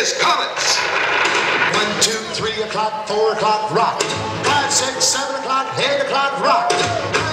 is Comets. One, two, three o'clock, four o'clock, rock. Five, six, seven o'clock, eight o'clock, rock.